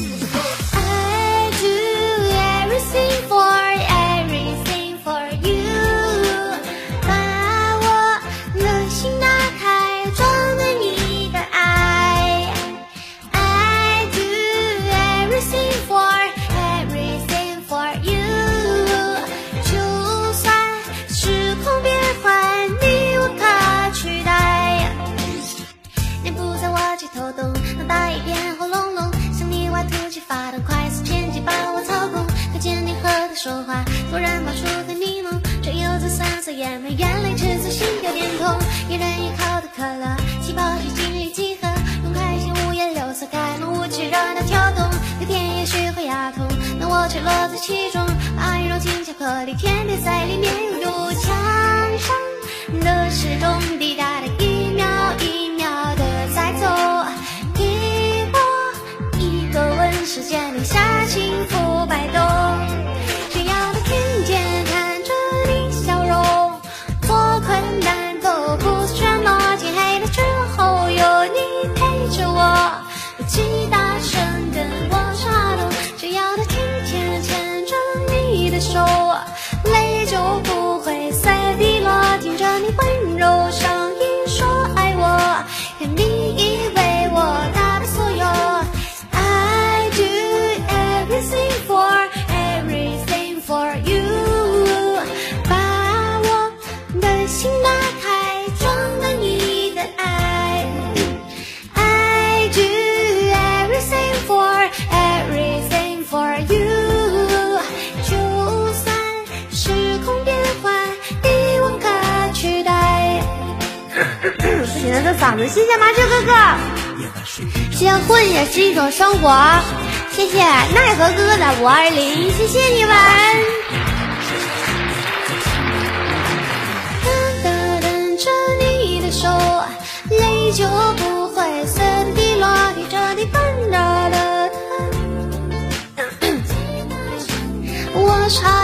I do everything for 说话突然冒出个柠檬，却又在酸涩眼眉，眼泪赤色，心跳点痛。一人一口的可乐，气泡水尽力几何，用开心五颜六色开满舞曲热闹跳动。有天也许会牙痛，但我却乐在其中，把爱揉进巧克力，甜点在里面有毒。墙上的时钟滴答的一秒一秒的在走，一波一个吻，时间记。你的嗓子，谢谢麻雀哥哥。结婚也是一种生活，谢谢奈何哥哥的五二零，谢谢你们。就不会随滴落，滴着你温热的。我唱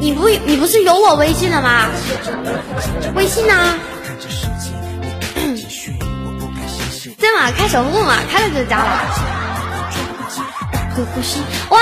你不你不是有我微信的吗？微信呢？在吗？开守护嘛，开了就加了。哇！